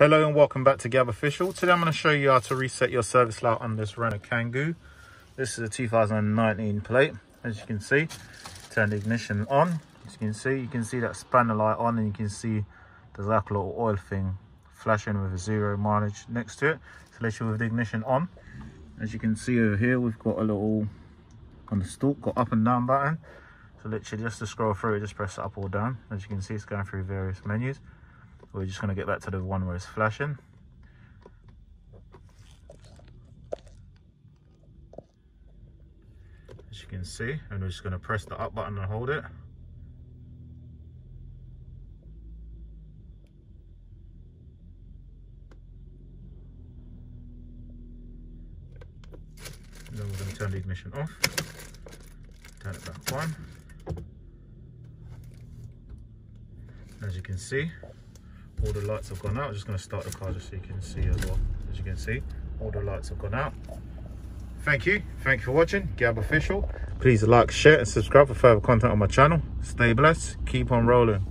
Hello and welcome back to Gab Official. Today I'm going to show you how to reset your service light on this Renault Kangoo. This is a 2019 plate, as you can see. Turn the ignition on. As you can see, you can see that spanner light on and you can see there's like a little oil thing flashing with a zero mileage next to it. So let's you with the ignition on. As you can see over here, we've got a little, on the stalk, got up and down button. So literally just to scroll through, just press up or down. As you can see, it's going through various menus we're just going to get back to the one where it's flashing. As you can see and we're just going to press the up button and hold it. And then we're going to turn the ignition off. Turn it back on. As you can see all the lights have gone out. I'm just going to start the car just so you can see as well. As you can see, all the lights have gone out. Thank you. Thank you for watching. Gab Official. Please like, share and subscribe for further content on my channel. Stay blessed. Keep on rolling.